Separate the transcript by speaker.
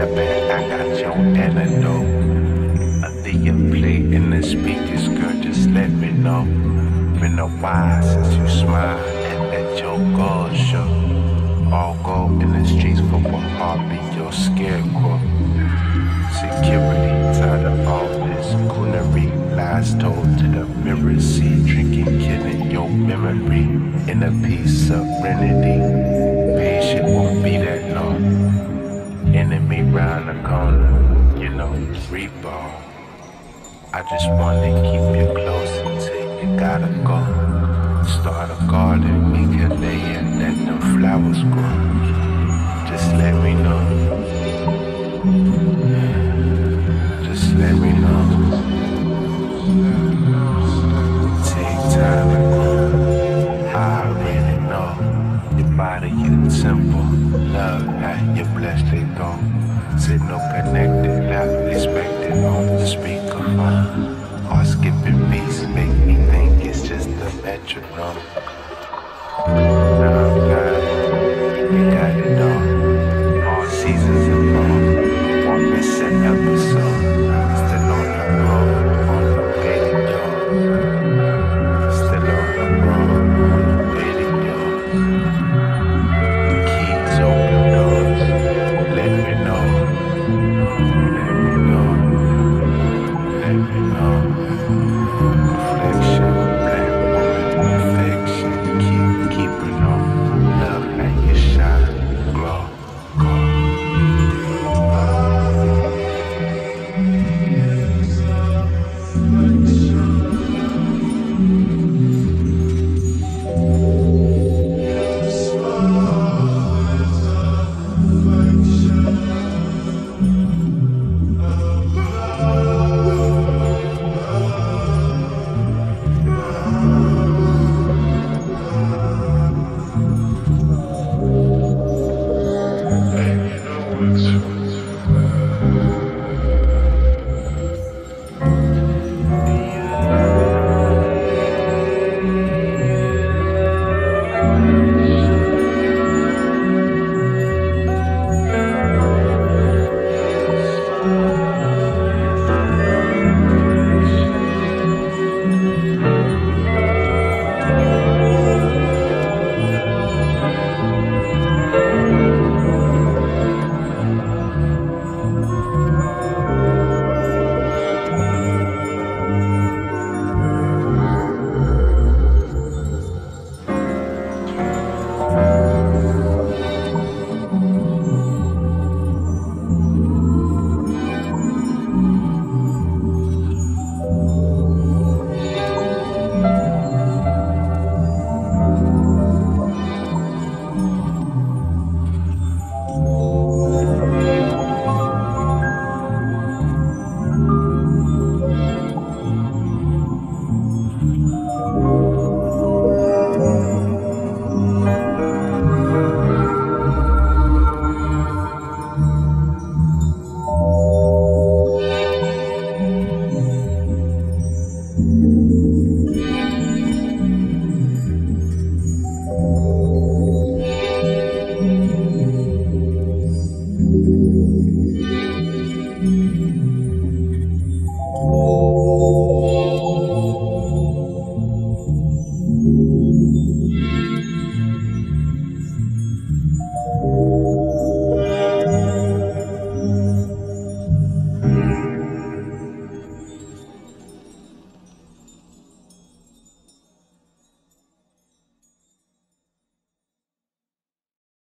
Speaker 1: stepping, I got your antidote. I think you play in the speakers, girl, just let me know. Been a while since you smoked. Reborn. I just wanna keep you close skipping